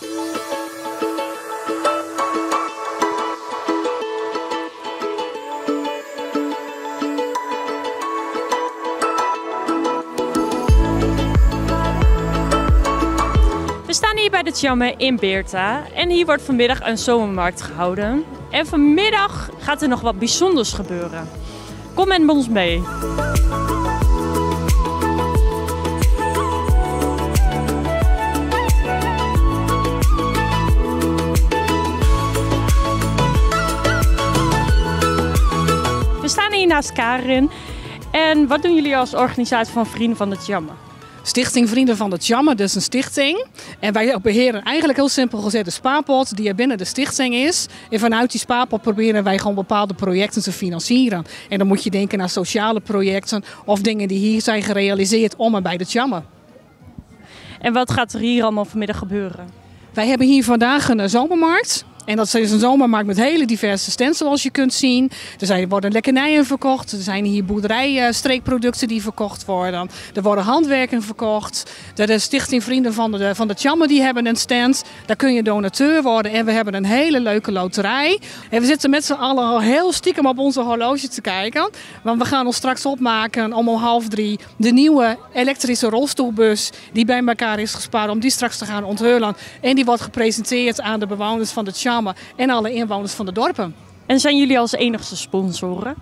We staan hier bij de Tjamme in Beerta en hier wordt vanmiddag een zomermarkt gehouden. En vanmiddag gaat er nog wat bijzonders gebeuren. Kom met ons mee. Naast Karin. En wat doen jullie als organisatie van Vrienden van de Tjamme? Stichting Vrienden van de Tjamme, dus een stichting. En wij beheren eigenlijk heel simpel gezegd de spaarpot die er binnen de stichting is. En vanuit die spaarpot proberen wij gewoon bepaalde projecten te financieren. En dan moet je denken aan sociale projecten of dingen die hier zijn gerealiseerd om en bij de Tjamme. En wat gaat er hier allemaal vanmiddag gebeuren? Wij hebben hier vandaag een zomermarkt. En dat is een zomermarkt met hele diverse stands zoals je kunt zien. Er zijn, worden lekkernijen verkocht. Er zijn hier boerderijstreekproducten die verkocht worden. Er worden handwerken verkocht. De Stichting Vrienden van de, van de die hebben een stand. Daar kun je donateur worden. En we hebben een hele leuke loterij. En we zitten met z'n allen al heel stiekem op onze horloge te kijken. Want we gaan ons straks opmaken om om half drie de nieuwe elektrische rolstoelbus die bij elkaar is gespaard om die straks te gaan onthullen. En die wordt gepresenteerd aan de bewoners van de Tjamme en alle inwoners van de dorpen. En zijn jullie als enigste sponsoren?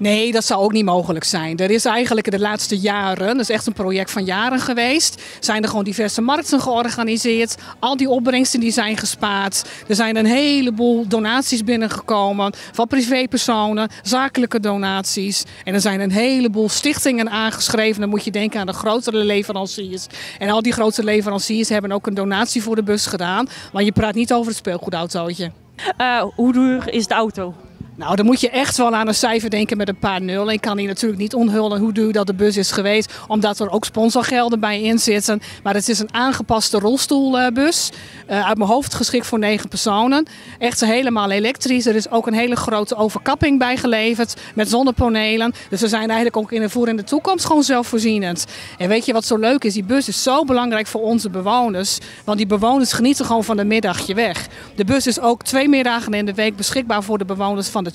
Nee, dat zou ook niet mogelijk zijn. Er is eigenlijk de laatste jaren, dat is echt een project van jaren geweest, zijn er gewoon diverse markten georganiseerd. Al die opbrengsten die zijn gespaard. Er zijn een heleboel donaties binnengekomen van privépersonen, zakelijke donaties. En er zijn een heleboel stichtingen aangeschreven. Dan moet je denken aan de grotere leveranciers. En al die grote leveranciers hebben ook een donatie voor de bus gedaan. Maar je praat niet over het speelgoedautootje. Uh, hoe duur is de auto? Nou, dan moet je echt wel aan een cijfer denken met een paar nul. Ik kan hier natuurlijk niet onthullen hoe duur dat de bus is geweest, omdat er ook sponsorgelden bij in zitten. Maar het is een aangepaste rolstoelbus, uh, uit mijn hoofd geschikt voor negen personen. Echt helemaal elektrisch. Er is ook een hele grote overkapping bij geleverd met zonnepanelen. Dus we zijn eigenlijk ook in de voor in de toekomst gewoon zelfvoorzienend. En weet je wat zo leuk is? Die bus is zo belangrijk voor onze bewoners, want die bewoners genieten gewoon van een middagje weg. De bus is ook twee middagen in de week beschikbaar voor de bewoners van de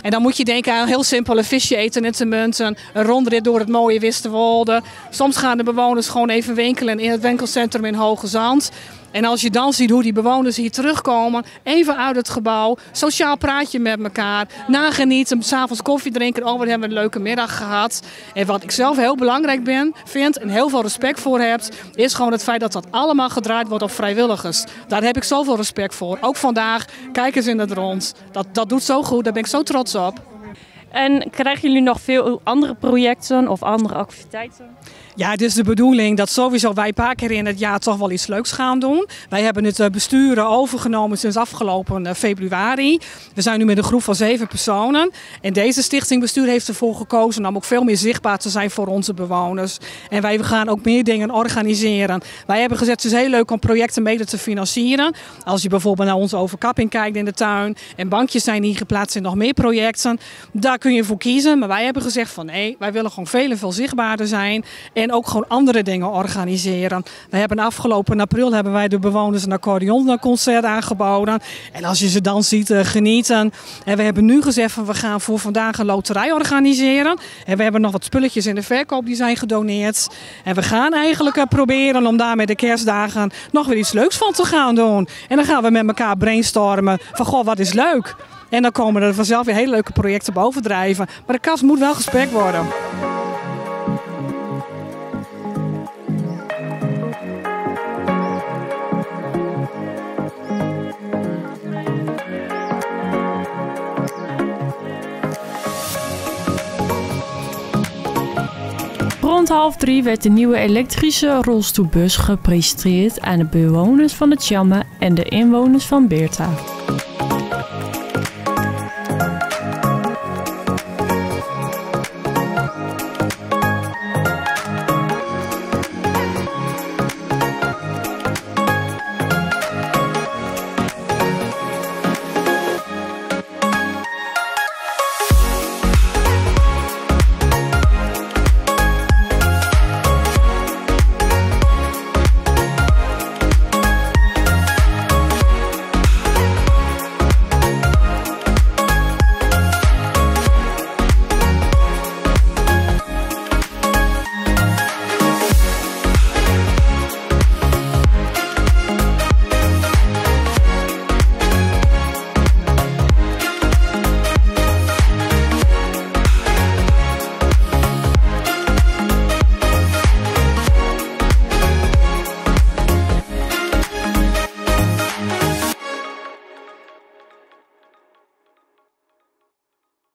En dan moet je denken aan heel simpele visje eten in te munten. Een rondrit door het mooie Wisterwolde. Soms gaan de bewoners gewoon even winkelen in het winkelcentrum in Hoge Zand. En als je dan ziet hoe die bewoners hier terugkomen, even uit het gebouw, sociaal praatje met elkaar, nagenieten, s'avonds koffie drinken, oh we hebben een leuke middag gehad. En wat ik zelf heel belangrijk ben, vind en heel veel respect voor heb, is gewoon het feit dat dat allemaal gedraaid wordt op vrijwilligers. Daar heb ik zoveel respect voor. Ook vandaag, kijk eens in het rond. Dat, dat doet zo goed, daar ben ik zo trots op. En krijgen jullie nog veel andere projecten of andere activiteiten? Ja, het is de bedoeling dat sowieso wij een paar keer in het jaar toch wel iets leuks gaan doen. Wij hebben het besturen overgenomen sinds afgelopen februari. We zijn nu met een groep van zeven personen. En deze stichtingbestuur heeft ervoor gekozen om ook veel meer zichtbaar te zijn voor onze bewoners. En wij gaan ook meer dingen organiseren. Wij hebben gezegd, het is heel leuk om projecten mede te financieren. Als je bijvoorbeeld naar onze overkapping kijkt in de tuin. En bankjes zijn hier geplaatst in nog meer projecten. Kun je voor kiezen. Maar wij hebben gezegd van nee, wij willen gewoon veel en veel zichtbaarder zijn. En ook gewoon andere dingen organiseren. We hebben afgelopen april hebben wij de bewoners een accordeonconcert aangeboden. En als je ze dan ziet uh, genieten. En we hebben nu gezegd van we gaan voor vandaag een loterij organiseren. En we hebben nog wat spulletjes in de verkoop die zijn gedoneerd. En we gaan eigenlijk uh, proberen om daar met de kerstdagen nog weer iets leuks van te gaan doen. En dan gaan we met elkaar brainstormen van goh wat is leuk. En dan komen er vanzelf weer hele leuke projecten bovendrijven. Maar de kast moet wel gespekt worden. Rond half drie werd de nieuwe elektrische rolstoelbus gepresenteerd aan de bewoners van de Tjamme en de inwoners van Beerta.